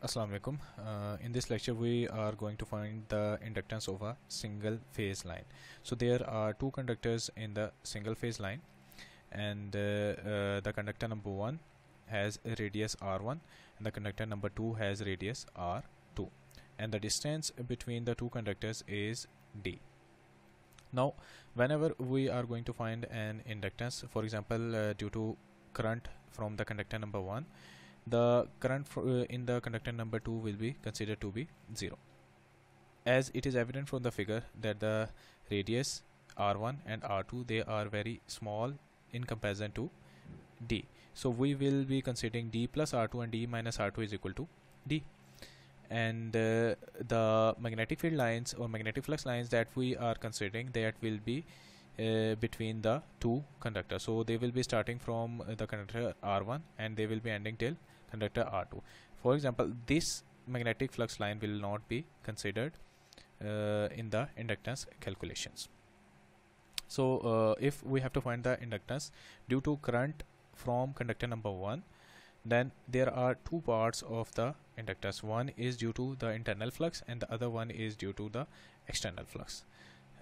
Assalamu alaikum. Uh, in this lecture we are going to find the inductance of a single phase line. So there are two conductors in the single phase line and uh, uh, the conductor number 1 has a radius r1 and the conductor number 2 has radius r2 and the distance between the two conductors is d. Now whenever we are going to find an inductance for example uh, due to current from the conductor number 1 the current uh, in the conductor number 2 will be considered to be 0 as it is evident from the figure that the radius r1 and r2 they are very small in comparison to d. So we will be considering d plus r2 and d minus r2 is equal to d. And uh, the magnetic field lines or magnetic flux lines that we are considering that will be uh, between the two conductors. So they will be starting from uh, the conductor r1 and they will be ending till conductor R2 for example this magnetic flux line will not be considered uh, in the inductance calculations. So uh, if we have to find the inductance due to current from conductor number 1 then there are two parts of the inductance. One is due to the internal flux and the other one is due to the external flux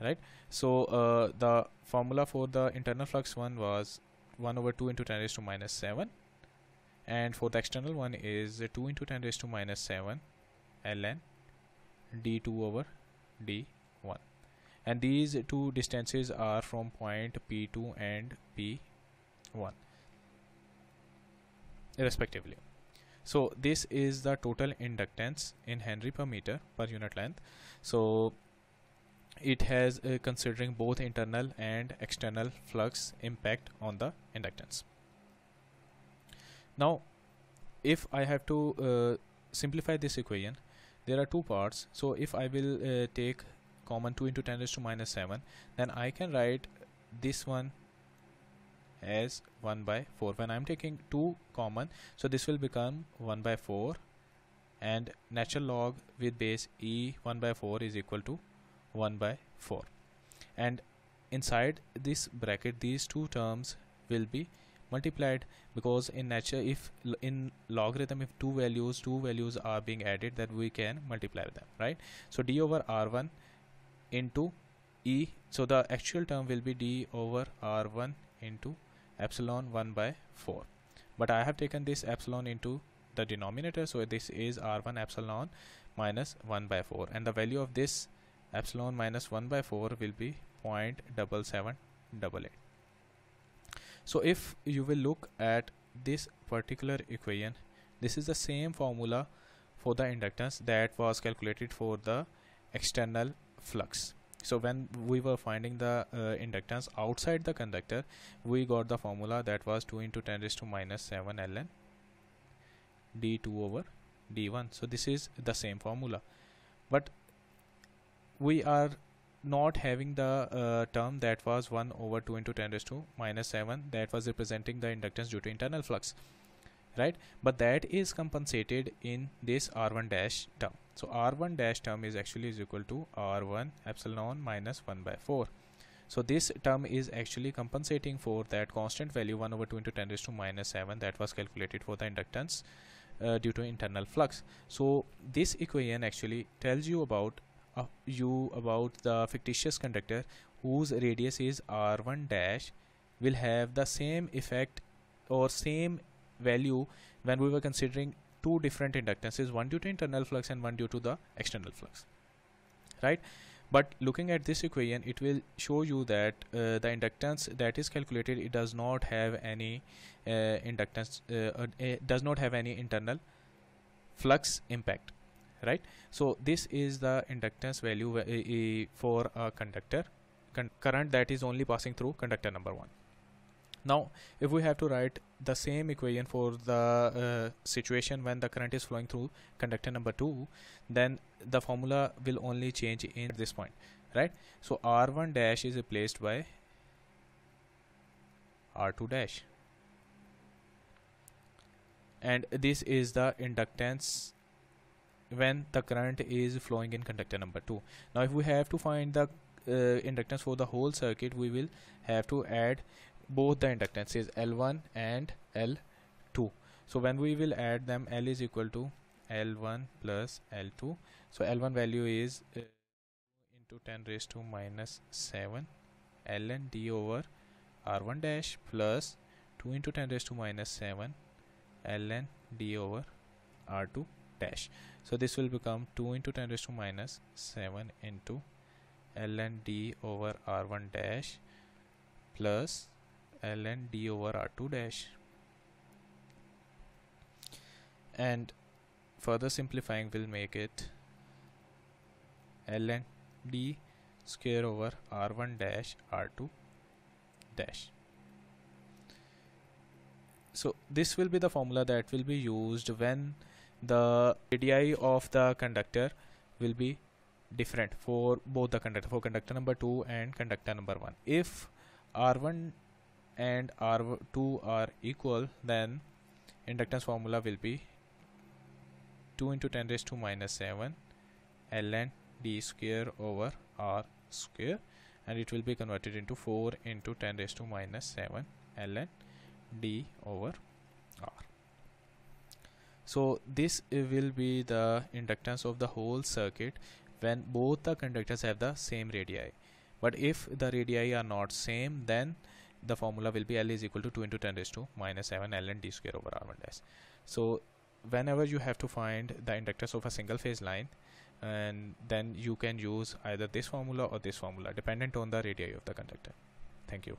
right? So uh, the formula for the internal flux one was 1 over 2 into 10 raised to minus 7 and for the external one is 2 into 10 raised to minus 7 ln d2 over d1 and these two distances are from point p2 and p1 respectively. So this is the total inductance in henry per meter per unit length. So it has uh, considering both internal and external flux impact on the inductance now if I have to uh, simplify this equation there are two parts. So if I will uh, take common 2 into 10 raised to minus 7 then I can write this one as 1 by 4 when I'm taking 2 common so this will become 1 by 4 and natural log with base e 1 by 4 is equal to 1 by 4 and inside this bracket these two terms will be multiplied because in nature if in logarithm if two values two values are being added then we can multiply them right? So d over r1 into e so the actual term will be d over r1 into epsilon 1 by 4 but I have taken this epsilon into the denominator so this is r1 epsilon minus 1 by 4 and the value of this epsilon minus 1 by 4 will be 0.7788 so if you will look at this particular equation this is the same formula for the inductance that was calculated for the external flux. So when we were finding the uh, inductance outside the conductor we got the formula that was 2 into 10 raised to minus 7 ln d2 over d1 so this is the same formula. But we are not having the uh, term that was 1 over 2 into 10 raised to minus 7 that was representing the inductance due to internal flux right? But that is compensated in this r1 dash term. So r1 dash term is actually is equal to r1 epsilon minus 1 by 4 so this term is actually compensating for that constant value 1 over 2 into 10 raised to minus 7 that was calculated for the inductance uh, due to internal flux. So this equation actually tells you about uh, you about the fictitious conductor whose radius is r1 dash will have the same effect or same value when we were considering two different inductances one due to internal flux and one due to the external flux right? But looking at this equation it will show you that uh, the inductance that is calculated it does not have any uh, inductance uh, uh does not have any internal flux impact right? So this is the inductance value uh, for a conductor. Con current that is only passing through conductor number one. Now if we have to write the same equation for the uh, situation when the current is flowing through conductor number 2 then the formula will only change in this point right? So r1 dash is replaced by r2 dash. And this is the inductance when the current is flowing in conductor number 2 now if we have to find the uh, inductance for the whole circuit we will have to add both the inductances L1 and L2 so when we will add them L is equal to L1 plus L2 so L1 value is uh, into 10 raised to minus 7 ln d over r1 dash plus 2 into 10 raised to minus 7 ln d over r2 dash. So this will become 2 into 10 raised to minus 7 into ln d over r1 dash plus ln d over r2 dash. And further simplifying will make it ln d square over r1 dash r2 dash. So this will be the formula that will be used when the radii of the conductor will be different for both the conductor for conductor number 2 and conductor number 1 if r1 and r2 are equal then inductance formula will be 2 into 10 raised to minus 7 ln d square over r square and it will be converted into 4 into 10 raised to minus 7 ln d over so this will be the inductance of the whole circuit when both the conductors have the same radii. But if the radii are not same then the formula will be L is equal to 2 into 10 raised to minus 7 ln d square over r1 dash. So whenever you have to find the inductance of a single phase line and then you can use either this formula or this formula dependent on the radii of the conductor. Thank you